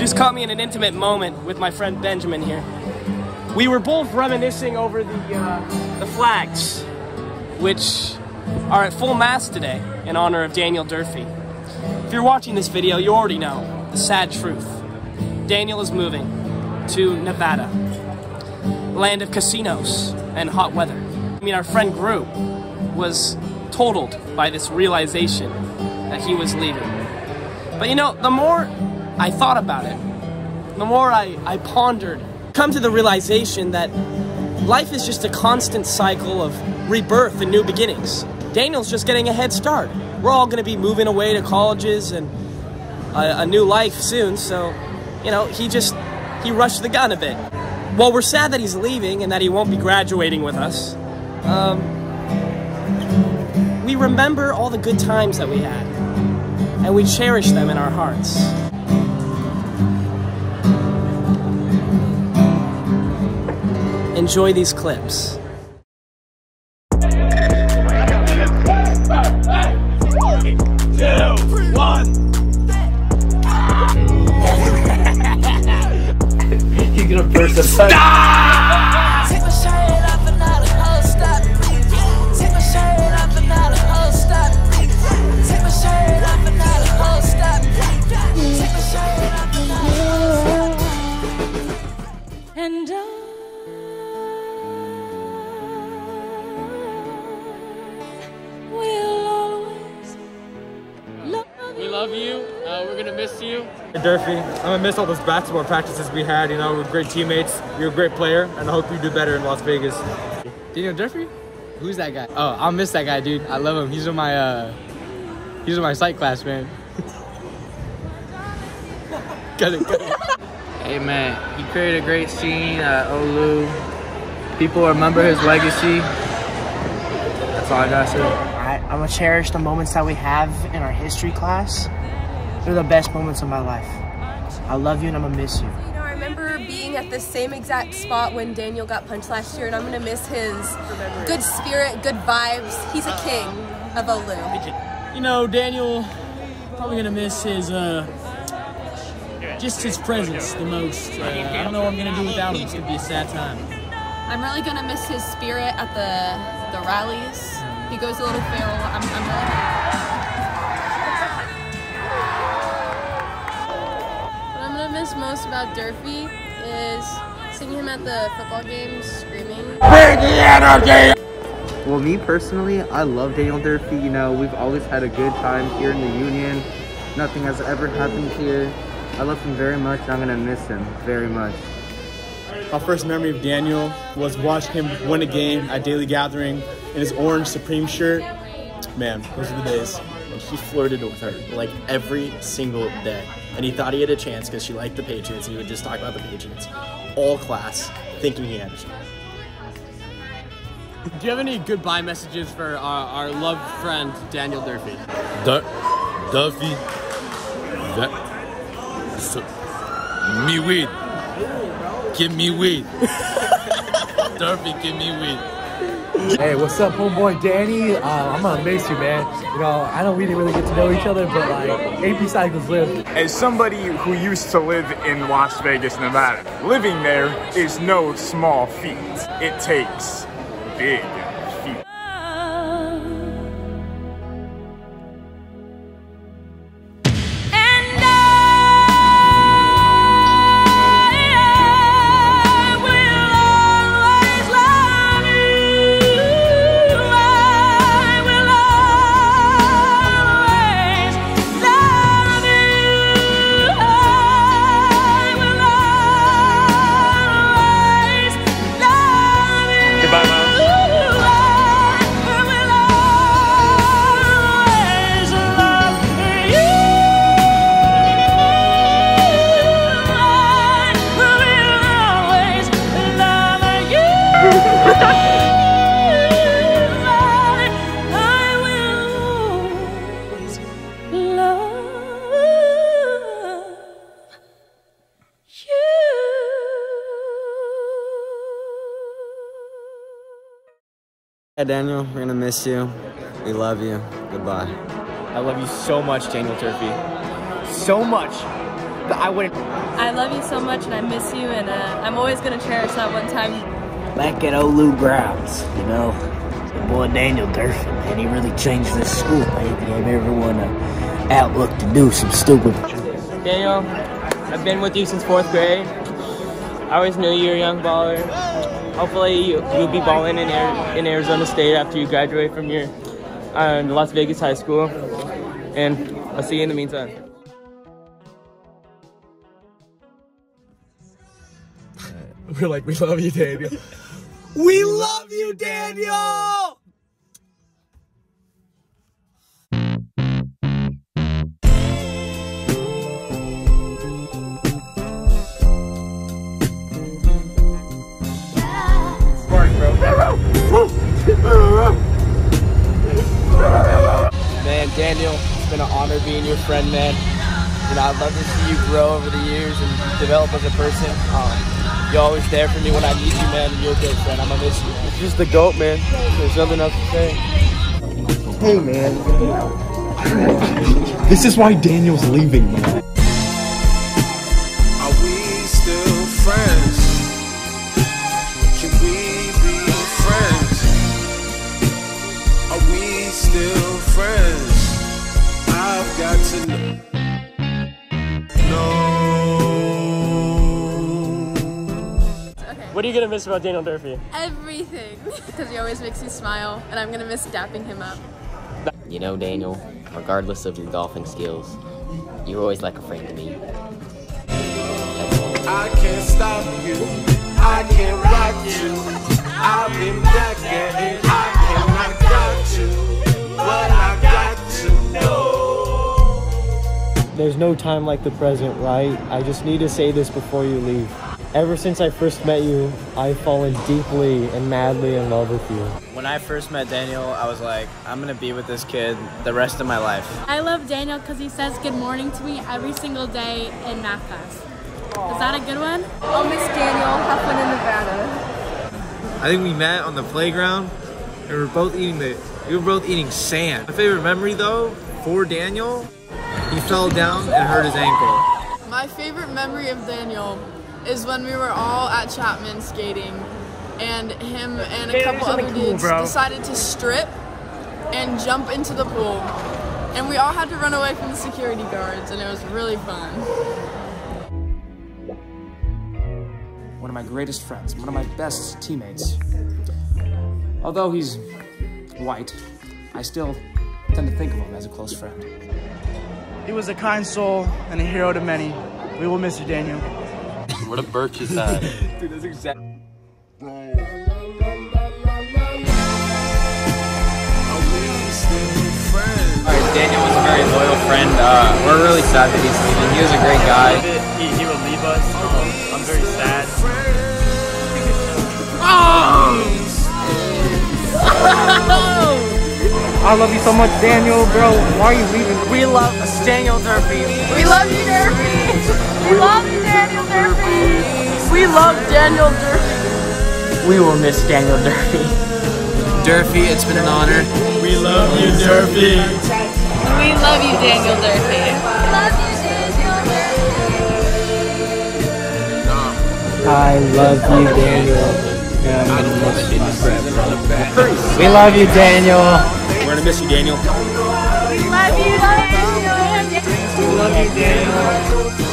just caught me in an intimate moment with my friend Benjamin here. We were both reminiscing over the, uh, the flags, which are at full mast today in honor of Daniel Durfee. If you're watching this video, you already know the sad truth. Daniel is moving to Nevada, land of casinos and hot weather. I mean, our friend Gru was totaled by this realization that he was leaving. But you know, the more I thought about it, the more I, I pondered, come to the realization that life is just a constant cycle of rebirth and new beginnings. Daniel's just getting a head start. We're all going to be moving away to colleges and a, a new life soon, so, you know, he just, he rushed the gun a bit. While we're sad that he's leaving and that he won't be graduating with us, um, we remember all the good times that we had, and we cherish them in our hearts. Enjoy these clips. He's gonna burst a Stop! Take my love you. Uh, we're gonna miss you. Durfee, I'm gonna miss all those basketball practices we had. You know, we're great teammates. You're a great player, and I hope you do better in Las Vegas. Daniel Durfee? Who's that guy? Oh, I'll miss that guy, dude. I love him. He's in my uh, he's in my psych class, man. got it, got it. Hey man, he created a great scene at Olu. People remember his legacy. That's all I gotta say. I, I'm gonna cherish the moments that we have in our history class. They're the best moments of my life. I love you and I'm gonna miss you. You know, I remember being at the same exact spot when Daniel got punched last year, and I'm gonna miss his good spirit, good vibes. He's a king of Olu. You know, Daniel probably gonna miss his uh just his presence the most. Uh, I don't know what I'm gonna do without him. It's gonna be a sad time. I'm really gonna miss his spirit at the the rallies. He goes a little feral. I'm, I'm really. Miss most about Durfee is seeing him at the football games screaming. Well, me personally, I love Daniel Durfee. You know, we've always had a good time here in the Union. Nothing has ever happened here. I love him very much, I'm gonna miss him very much. My first memory of Daniel was watching him win a game at Daily Gathering in his orange Supreme shirt. Man, those are the days. And he flirted with her like every single day. And he thought he had a chance because she liked the Patriots, and he would just talk about the Patriots all class, thinking he had a chance. Do you have any goodbye messages for our, our loved friend Daniel Durfee? Dur- Duffy. That. So, me weed. Give me weed. Durfee, give me weed. Hey, what's up, homeboy Danny? Uh, I'm gonna miss you, man. You know, I know we didn't really get to know each other, but like, AP Cycles live. As somebody who used to live in Las Vegas, Nevada, living there is no small feat. It takes big Hey, Daniel, we're gonna miss you. We love you. Goodbye. I love you so much, Daniel Durfee. So much. but I wouldn't. I love you so much and I miss you and uh, I'm always gonna cherish that one time. Back at Olu grounds, you know, the boy Daniel Durfin, man, he really changed this school, man. He gave everyone an outlook to do some stupid. Daniel, I've been with you since fourth grade. I always knew you were a young baller. Hopefully, you, you'll be balling in, Air, in Arizona State after you graduate from your uh, Las Vegas High School. And I'll see you in the meantime. We're like, we love you, Daniel. We love you, Daniel! Friend, man. You know, I'd love to see you grow over the years and develop as a person. Um, you're always there for me when I need you, man. and You're a good friend. I'm gonna miss you. You're just the goat, man. There's nothing else to say. Hey, man. This is why Daniel's leaving, man. Got to know. What are you gonna miss about Daniel Durfee? Everything. Because he always makes you smile, and I'm gonna miss dapping him up. You know, Daniel, regardless of your golfing skills, you're always like a friend to me. I can't stop you. I can't rock you. I've been There's no time like the present, right? I just need to say this before you leave. Ever since I first met you, I've fallen deeply and madly in love with you. When I first met Daniel, I was like, I'm gonna be with this kid the rest of my life. I love Daniel because he says good morning to me every single day in math class. Is that a good one? I'll miss Daniel. Have fun in Nevada. I think we met on the playground and we were both eating the we were both eating sand. My favorite memory though, for Daniel, he fell down and hurt his ankle. My favorite memory of Daniel is when we were all at Chapman skating and him and a couple other something cool, dudes bro. decided to strip and jump into the pool. And we all had to run away from the security guards and it was really fun. one of my greatest friends, one of my best teammates. Although he's white, I still tend to think of him as a close friend. He was a kind soul and a hero to many. We will miss you, Daniel. What a birch is that? Dude, that's exactly. Daniel was a very loyal friend. Uh, we're really sad that he's leaving. He was a great guy. He, he will leave us. Um, I'm very sad. I love you so much, Daniel, bro. Why are you leaving? We love Daniel Durfee. We love you, Durfee! We love you, Daniel Durfee! We love Daniel Durfee! We will miss Daniel Durfee. Durfee, it's been an honor. We love you, Durfee. We love you, Daniel Durfee. Love you, Daniel. I love you, Daniel. And I'm gonna miss you forever. We love you, Daniel. We're gonna miss you, Daniel. We love you, Daniel. We love you, Daniel.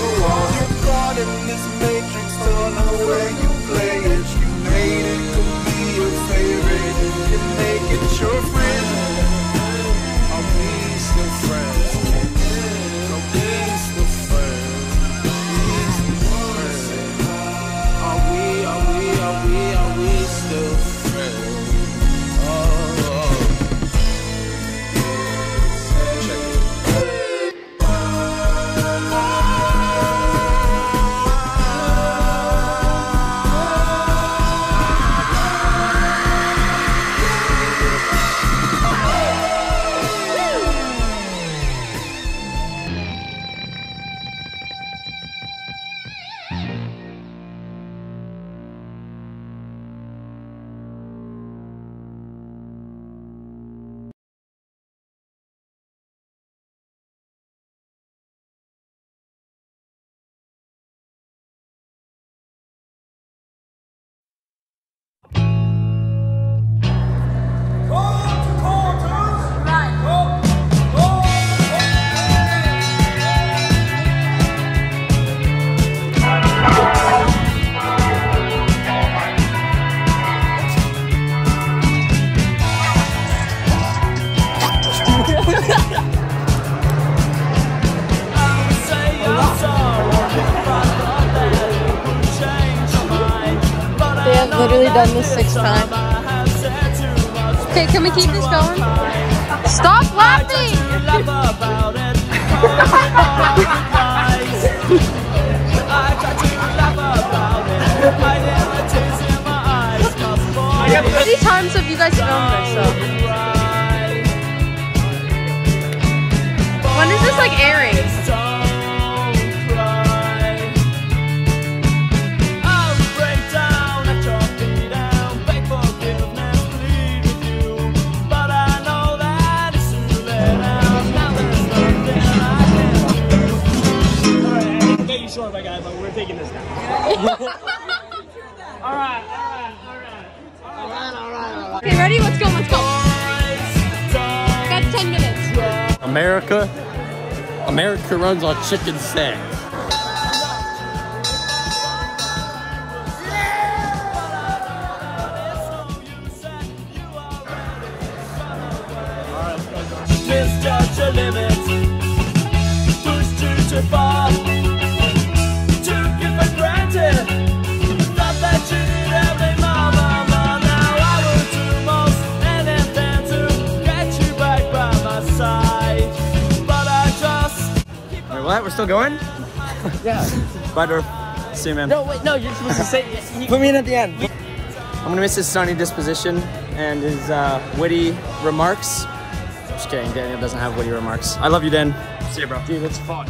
Literally done this six times. Okay, can we keep this going? Stop laughing! How many times have you guys filmed this though? Ready? Let's go, let's go. Got 10 minutes. America, America runs on chicken sex. Misjudge your limits. Push too, too far. What? We're still going? Yeah. Bye, Dorf. See you, man. No, wait, no, you're supposed to say. Put me in at the end. I'm gonna miss his sunny disposition and his uh, witty remarks. Just kidding, Daniel doesn't have witty remarks. I love you, Dan. See you, bro. Dude, it's fun.